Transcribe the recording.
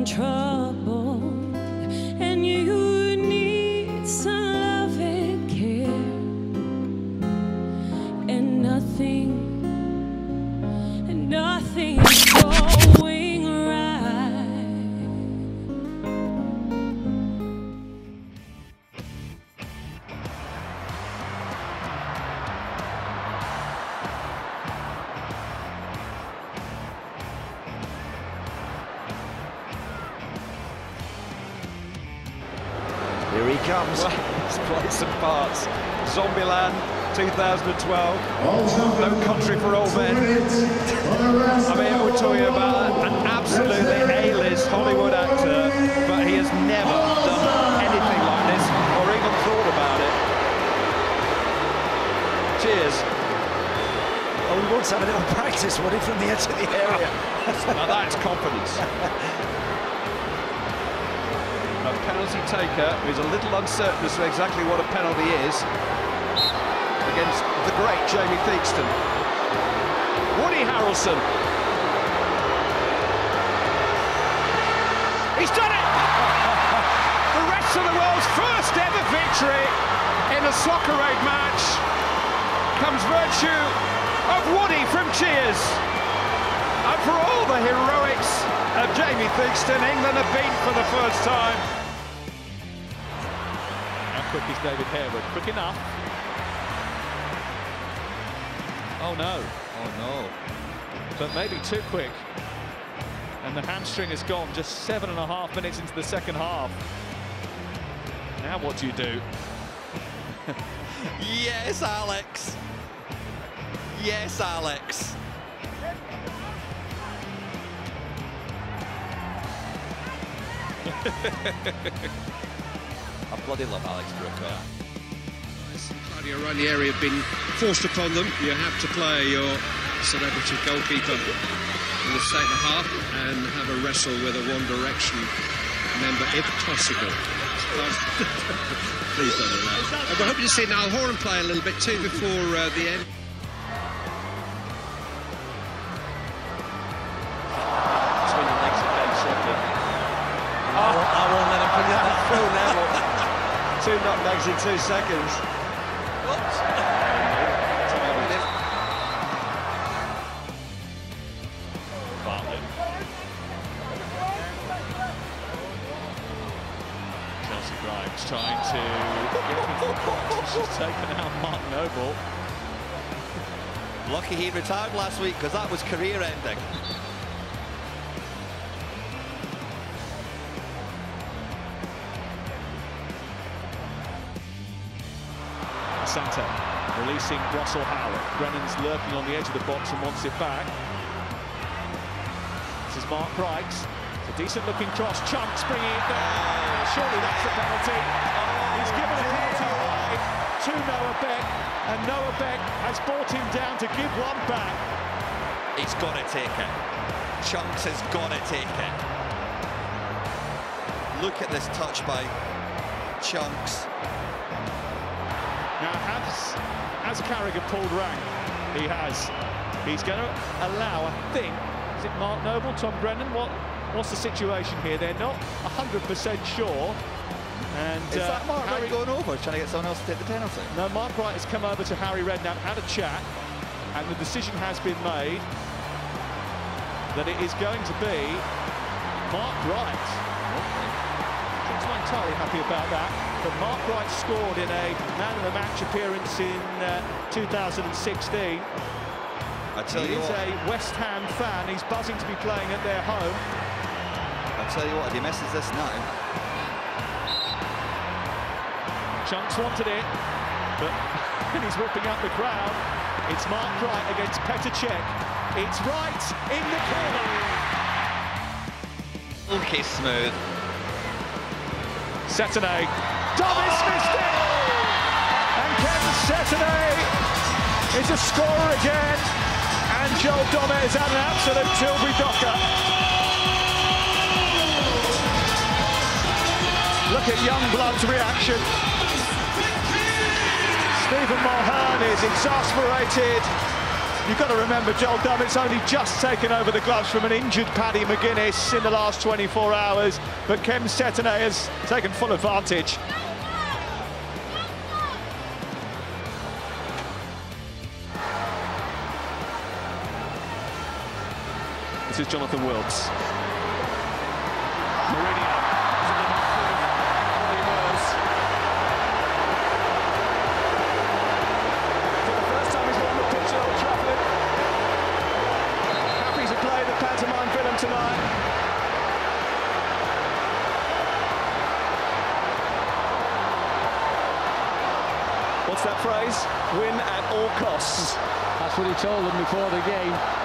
in Here he comes. He's played some parts. Zombieland 2012. No Country for Old Men. I mean, we're talking about an absolutely A-list Hollywood actor, but he has never done anything like this or even thought about it. Cheers. Oh, he wants to have a little practice, would he, from the edge of the area? Now that's confidence. Penalty taker who's a little uncertain as to exactly what a penalty is against the great Jamie Theakston. Woody Harrelson. He's done it! the rest of the world's first ever victory in a soccer aid match comes virtue of Woody from Cheers. And for all the heroics of Jamie Theakston, England have beaten for the first time. Quick is David Harewood? Quick enough. Oh no. Oh no. But maybe too quick. And the hamstring is gone just seven and a half minutes into the second half. Now what do you do? Yes, Alex. Yes, Alex. I bloody love Alex Brooker. Claudio Ranieri have been forced upon them. You have to play your celebrity goalkeeper in the second half and have a wrestle with a One Direction member if possible. Please don't do that. We're hoping to see Niall Horan play a little bit too before uh, the end. Between the legs of Ben Shephard. I won't let him put that through now. Two knockbacks in two seconds. Bartlett. Chelcee Grimes trying to get into the box. She's taken out Mark Noble. Lucky he retired last week because that was career ending. Santa releasing Russell Howard. Brennan's lurking on the edge of the box and wants it back. This is Mark Brikes. It's a decent looking cross. Chunkz bringing it down. Surely that's a penalty. Oh. He's given a penalty away to Noah Beck, and Noah Beck has brought him down to give one back. He's got to take it. Chunkz has got to take it. Look at this touch by Chunkz. Now, has, has Carragher pulled rank? He has. He's going to allow, I think, is it Mark Noble, Tom Brennan? What, what's the situation here? They're not 100% sure. And Is uh, that Mark Harry, Wright going over, trying to get someone else to take the penalty? No, Mark Wright has come over to Harry Redknapp, had a chat, and the decision has been made that it is going to be Mark Wright. Entirely happy about that, but Mark Wright scored in a man of the match appearance in uh, 2016. I tell He you is what, a West Ham fan. He's buzzing to be playing at their home. I tell you what, if he misses this now, Chunkz wanted it, but he's whipping up the crowd. It's Mark Wright against Petr Cech. It's Wright in the corner. okay, smooth. Cetinay. Thomas missed it! And Kem Cetinay is a scorer again. And Joel Dommett has had an absolute Tilbury docker. Look at Yungblud's reaction. Stephen Mulhern is exasperated. You've got to remember, Joel Dommett's only just taken over the gloves from an injured Paddy McGuinness in the last 24 hours, but Kem Cetinay has taken full advantage. This is Jonathan Wilkes. What's that phrase? Win at all costs. That's what he told them before the game.